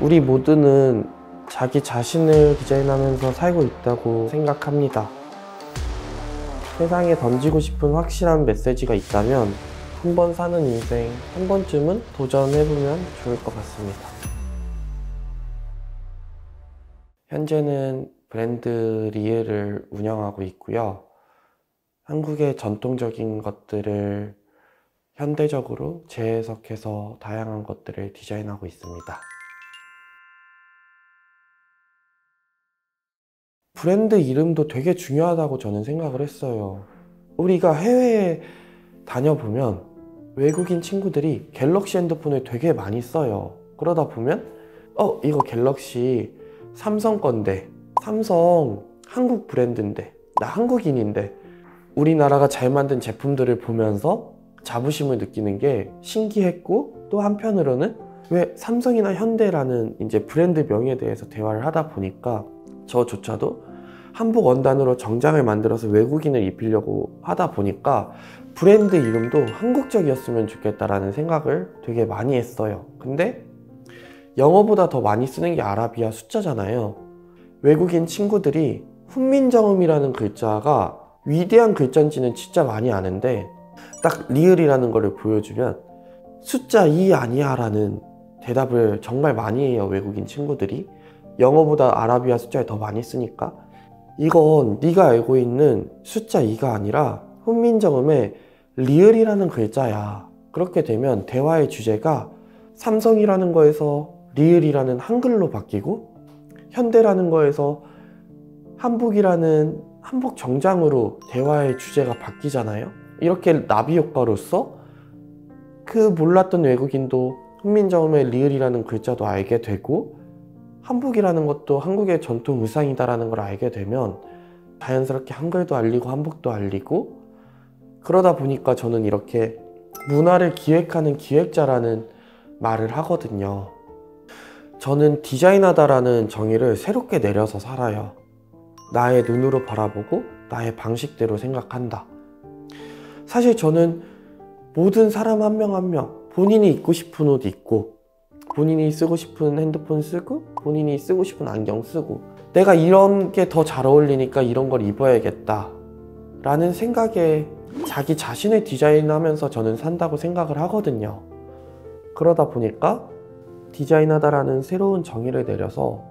우리 모두는 자기 자신을 디자인하면서 살고 있다고 생각합니다. 세상에 던지고 싶은 확실한 메시지가 있다면 한 번 사는 인생 한 번쯤은 도전해보면 좋을 것 같습니다. 현재는 브랜드 리에를 운영하고 있고요. 한국의 전통적인 것들을 현대적으로 재해석해서 다양한 것들을 디자인하고 있습니다. 브랜드 이름도 되게 중요하다고 저는 생각을 했어요. 우리가 해외에 다녀보면 외국인 친구들이 갤럭시 핸드폰을 되게 많이 써요. 그러다 보면 어 이거 갤럭시 삼성 건데 삼성 한국 브랜드인데 나 한국인인데 우리나라가 잘 만든 제품들을 보면서 자부심을 느끼는 게 신기했고 또 한편으로는 왜 삼성이나 현대라는 이제 브랜드 명에 대해서 대화를 하다 보니까 저조차도 한복 원단으로 정장을 만들어서 외국인을 입히려고 하다 보니까 브랜드 이름도 한국적이었으면 좋겠다라는 생각을 되게 많이 했어요. 근데 영어보다 더 많이 쓰는 게 아라비아 숫자잖아요. 외국인 친구들이 훈민정음이라는 글자가 위대한 글자인지는 진짜 많이 아는데 딱 리을이라는 거를 보여주면 숫자 2 아니야 라는 대답을 정말 많이 해요 외국인 친구들이 영어보다 아라비아 숫자를 더 많이 쓰니까 이건 네가 알고 있는 숫자 2가 아니라 훈민정음의 리을이라는 글자야. 그렇게 되면 대화의 주제가 삼성이라는 거에서 리을이라는 한글로 바뀌고 현대라는 거에서 한복이라는 한복 정장으로 대화의 주제가 바뀌잖아요. 이렇게 나비 효과로서 그 몰랐던 외국인도 훈민정음의 리을이라는 글자도 알게 되고 한복이라는 것도 한국의 전통 의상이다라는 걸 알게 되면 자연스럽게 한글도 알리고 한복도 알리고 그러다 보니까 저는 이렇게 문화를 기획하는 기획자라는 말을 하거든요. 저는 디자인하다라는 정의를 새롭게 내려서 살아요. 나의 눈으로 바라보고 나의 방식대로 생각한다. 사실 저는 모든 사람 한 명 한명 본인이 입고 싶은 옷 입고 본인이 쓰고 싶은 핸드폰 쓰고 본인이 쓰고 싶은 안경 쓰고. 내가 이런 게 더 잘 어울리니까 이런 걸 입어야겠다. 라는 생각에 자기 자신을 디자인하면서 저는 산다고 생각을 하거든요. 그러다 보니까 디자인하다라는 새로운 정의를 내려서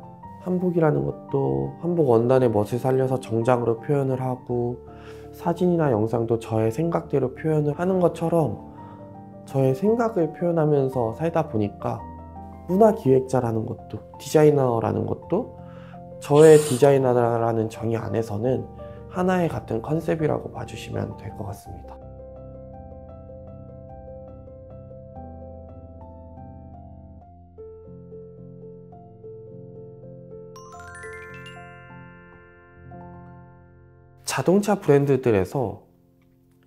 한복이라는 것도 한복 원단의 멋을 살려서 정장으로 표현을 하고 사진이나 영상도 저의 생각대로 표현을 하는 것처럼 저의 생각을 표현하면서 살다 보니까 문화 기획자라는 것도 디자이너라는 것도 저의 디자이너라는 정의 안에서는 하나의 같은 컨셉이라고 봐주시면 될 것 같습니다. 자동차 브랜드들에서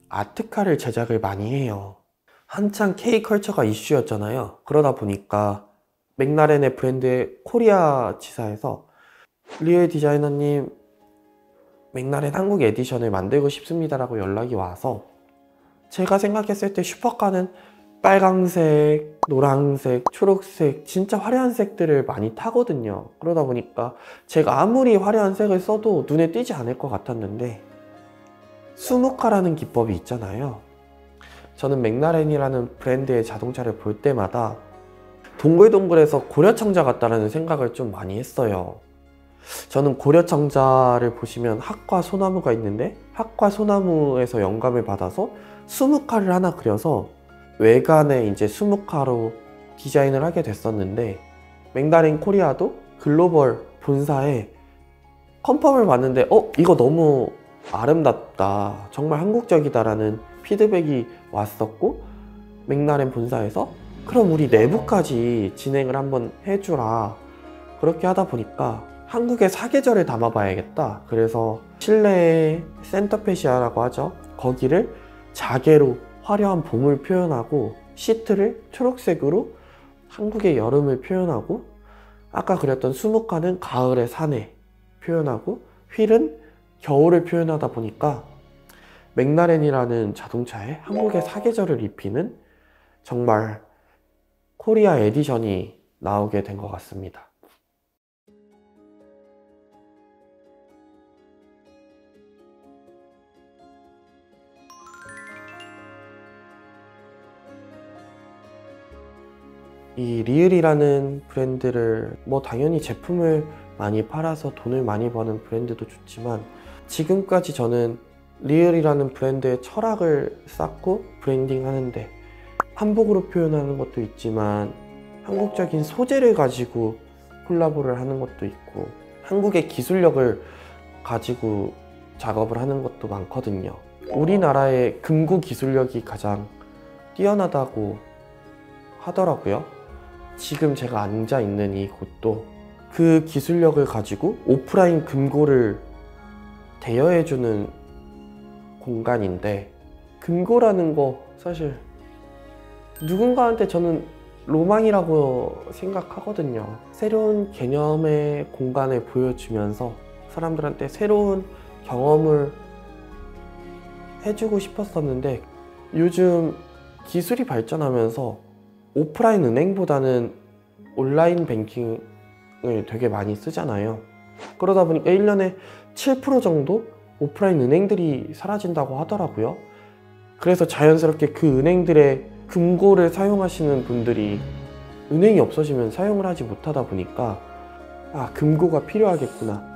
아트카를 제작을 많이 해요. 한창 K컬처가 이슈였잖아요. 그러다 보니까 맥라렌의 브랜드의 코리아 지사에서 리을 디자이너님 맥라렌 한국 edition을 만들고 싶습니다라고 연락이 와서 제가 생각했을 때 슈퍼카는 빨강색, 노란색, 초록색 진짜 화려한 색들을 많이 타거든요. 그러다 보니까 제가 아무리 화려한 색을 써도 눈에 띄지 않을 것 같았는데 수묵화라는 기법이 있잖아요. 저는 맥라렌이라는 브랜드의 자동차를 볼 때마다 동글동글해서 고려청자 같다는 생각을 좀 많이 했어요. 저는 고려청자를 보시면 학과 소나무가 있는데 학과 소나무에서 영감을 받아서 수묵화를 하나 그려서 외관에 이제 수묵화로 디자인을 하게 됐었는데 맥라렌 코리아도 글로벌 본사에 confirm을 받는데 어 이거 너무 아름답다. 정말 한국적이다 라는 피드백이 왔었고 맥라렌 본사에서 그럼 우리 내부까지 진행을 한번 해주라. 그렇게 하다 보니까 한국의 사계절을 담아봐야겠다. 그래서 실내에 센터페시아라고 하죠. 거기를 자개로 화려한 봄을 표현하고 시트를 초록색으로 한국의 여름을 표현하고 아까 그렸던 수묵화는 가을의 산에 표현하고 휠은 겨울을 표현하다 보니까 맥라렌이라는 자동차에 한국의 사계절을 입히는 정말 코리아 edition이 나오게 된 것 같습니다. 이 리을이라는 브랜드를 뭐 당연히 제품을 많이 팔아서 돈을 많이 버는 브랜드도 좋지만 지금까지 저는 리을이라는 브랜드의 철학을 쌓고 브랜딩 하는데 한복으로 표현하는 것도 있지만 한국적인 소재를 가지고 콜라보를 하는 것도 있고 한국의 기술력을 가지고 작업을 하는 것도 많거든요. 우리나라의 금고 기술력이 가장 뛰어나다고 하더라고요. 지금 제가 앉아 있는 이 곳도 그 기술력을 가지고 오프라인 금고를 대여해주는 공간인데 금고라는 거 사실 누군가한테 저는 로망이라고 생각하거든요. 새로운 개념의 공간을 보여주면서 사람들한테 새로운 경험을 해주고 싶었었는데 요즘 기술이 발전하면서 오프라인 은행보다는 온라인 뱅킹을 되게 많이 쓰잖아요. 그러다 보니까 1년에 7% 정도 오프라인 은행들이 사라진다고 하더라고요. 그래서 자연스럽게 그 은행들의 금고를 사용하시는 분들이 은행이 없어지면 사용을 하지 못하다 보니까 아, 금고가 필요하겠구나.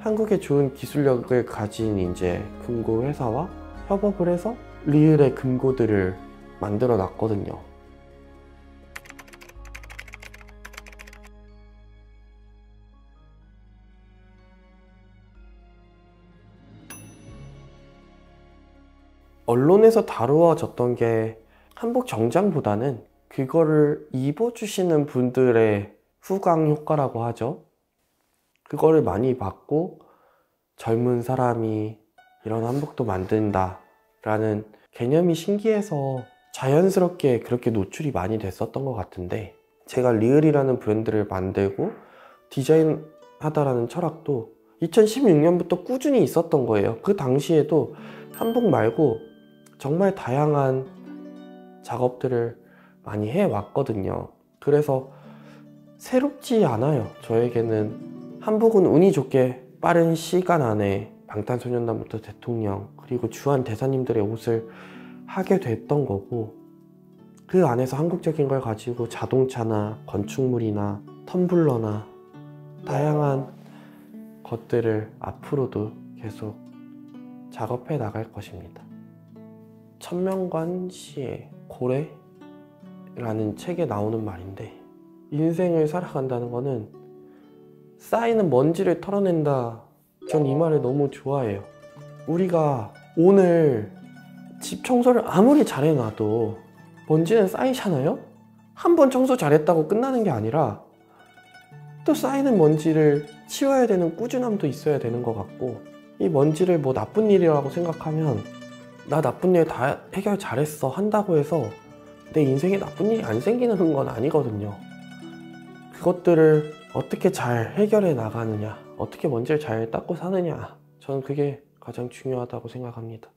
한국의 좋은 기술력을 가진 이제 금고 회사와 협업을 해서 리을의 금고들을 만들어 놨거든요. 언론에서 다루어졌던 게 한복 정장보다는 그거를 입어주시는 분들의 후광 효과라고 하죠. 그거를 많이 받고 젊은 사람이 이런 한복도 만든다 라는 개념이 신기해서 자연스럽게 그렇게 노출이 많이 됐었던 것 같은데 제가 리을이라는 브랜드를 만들고 디자인 하다라는 철학도 2016년부터 꾸준히 있었던 거예요. 그 당시에도 한복 말고 정말 다양한 작업들을 많이 해왔거든요. 그래서 새롭지 않아요. 저에게는 한복은 운이 좋게 빠른 시간 안에 방탄소년단부터 대통령 그리고 주한 대사님들의 옷을 하게 됐던 거고 그 안에서 한국적인 걸 가지고 자동차나 건축물이나 텀블러나 다양한 것들을 앞으로도 계속 작업해 나갈 것입니다. 천명관 씨의 고래 라는 책에 나오는 말인데 인생을 살아간다는 거는 쌓이는 먼지를 털어낸다. 전 이 말을 너무 좋아해요. 우리가 오늘 집 청소를 아무리 잘해놔도 먼지는 쌓이잖아요? 한 번 청소 잘했다고 끝나는 게 아니라 또 쌓이는 먼지를 치워야 되는 꾸준함도 있어야 되는 것 같고 이 먼지를 뭐 나쁜 일이라고 생각하면 나 나쁜 일 다 해결 잘했어 한다고 해서 내 인생에 나쁜 일이 안 생기는 건 아니거든요. 그것들을 어떻게 잘 해결해 나가느냐, 어떻게 먼지를 잘 닦고 사느냐, 저는 그게 가장 중요하다고 생각합니다.